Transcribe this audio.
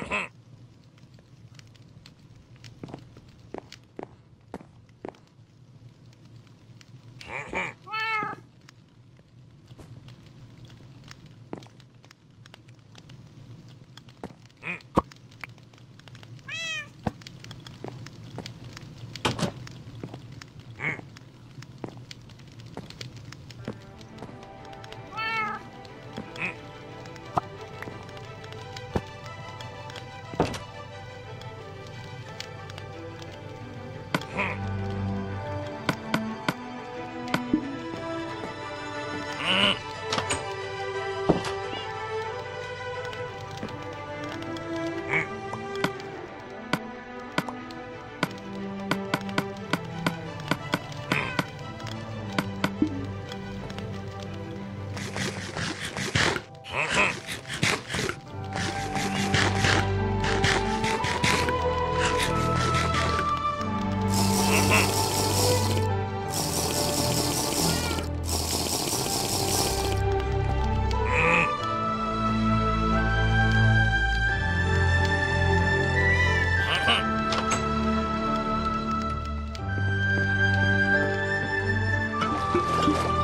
Uh-huh. Hmm. you.